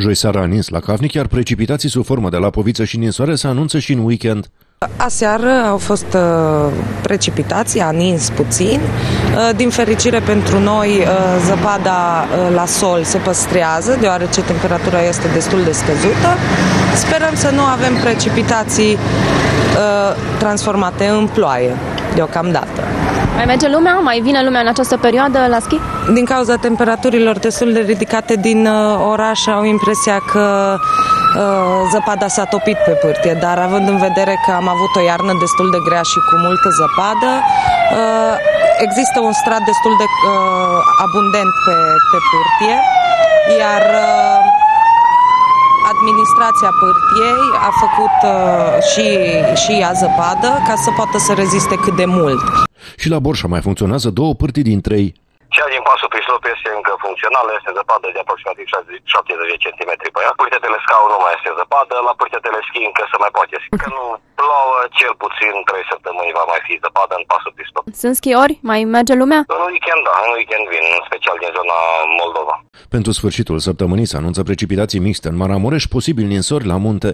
Joi seara a nins la Cavnic, iar precipitații sub formă de lapoviță și ninsoare se anunță și în weekend. Aseară au fost uh, precipitații, a nins puțin. Uh, din fericire pentru noi, uh, zăpada la sol se păstrează, deoarece temperatura este destul de scăzută. Sperăm să nu avem precipitații transformate în ploaie deocamdată. Mai merge lumea? Mai vine lumea în această perioadă la schi? Din cauza temperaturilor destul de ridicate din oraș, au impresia că Uh, zăpada s-a topit pe pârtie, dar având în vedere că am avut o iarnă destul de grea și cu multă zăpadă, uh, există un strat destul de uh, abundent pe, pe pârtie, iar administrația pârtiei a făcut și, și ea zăpadă ca să poată să reziste cât de mult. Și la Borșa mai funcționează două pârtii din trei cea din pasul Prislop este încă funcțională, este zăpadă de aproximativ 70 cm pe ea. Pârtetele scaun nu mai este zăpadă, la pârtetele schi încă se mai poate. Că nu plouă, cel puțin 3 săptămâni va mai fi zăpadă în pasul Prislop. Sunt schiori? Mai merge lumea? În weekend, da, în weekend vin, în special din zona Moldova. Pentru sfârșitul săptămânii se anunță precipitații mixte în Maramureș, posibil ninsori la munte